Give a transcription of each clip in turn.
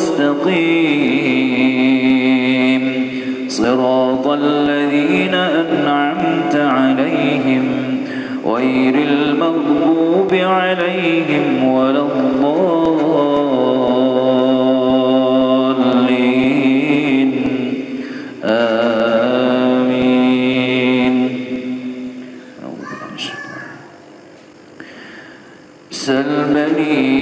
المستقيم. صراط الذين أنعمت عليهم غير المغضوب عليهم ولا الضالين. آمين. سل بني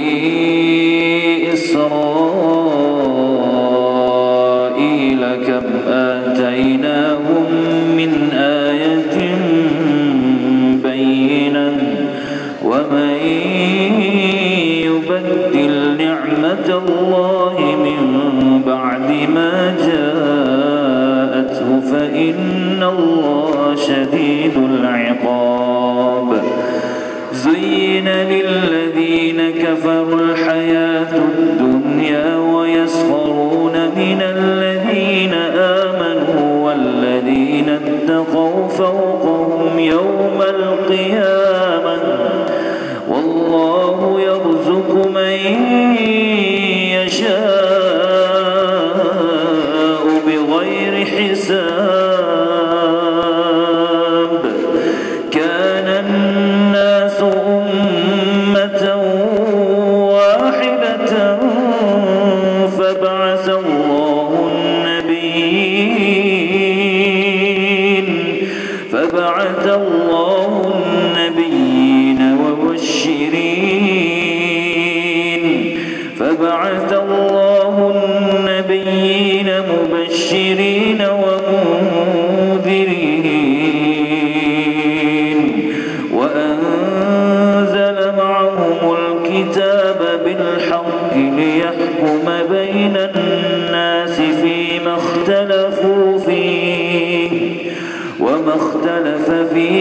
الله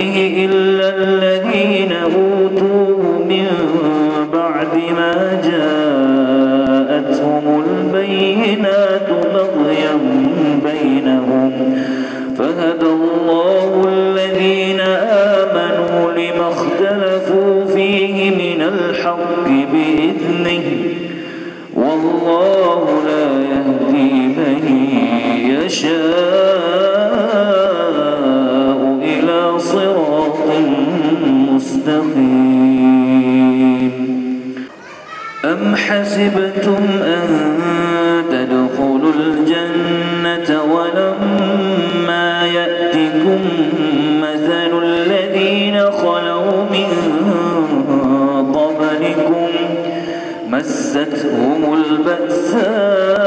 فيه إلا الذين أوتوه من بعد ما جاءتهم البينات بغيا بينهم. فهدى الله الذين آمنوا لما اختلفوا فيه من الحق بإذنه. والله أم حسبتم أن تدخلوا الجنة ولما يأتكم مثل الذين خلوا من قبلكم مستهم البأساء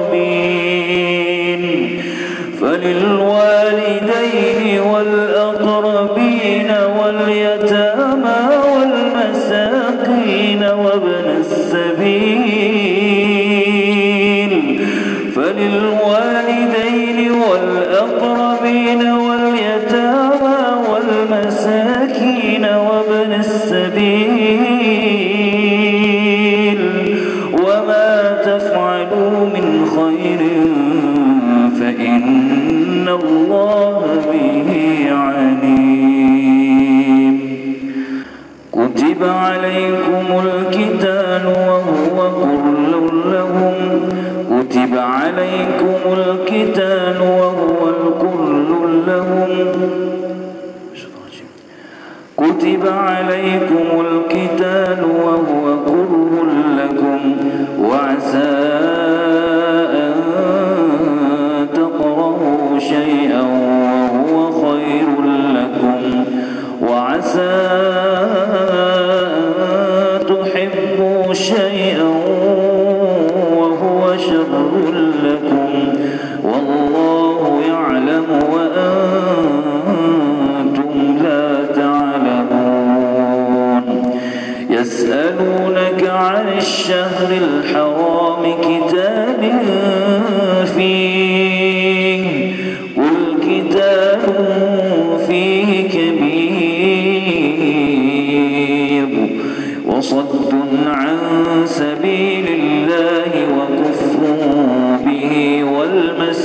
والأقربين فللوالدين والأقربين واليتامى والمساكين وابن السبيل. فللوالدين والأقربين كتب عليكم الكتاب وهو كل لهم. كتب عليكم الكتاب وهو الكل لهم. كتب عليكم الكتاب شيئا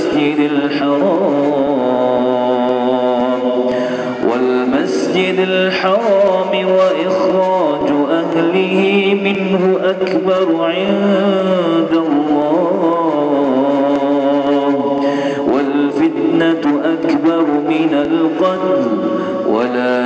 والمسجد الحرام والمسجد الحرام وإخراج أهله منه أكبر عند الله والفتنة أكبر من القتل ولا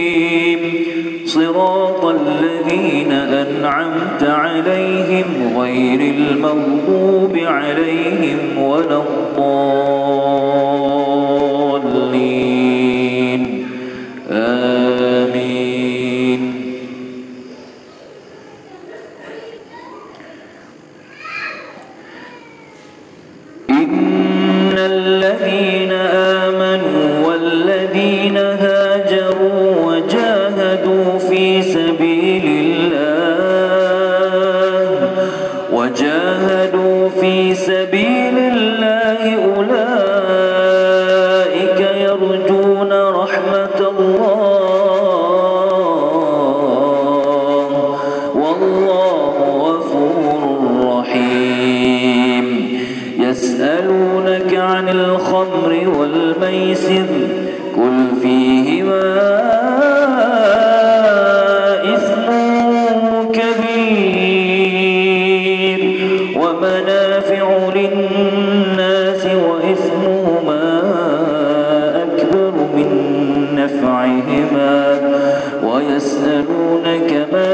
صراط الذين أنعمت عليهم غير المغضوب عليهم ولا الضالين. آمين. إن أكبر من نفعهما ويسألونك ما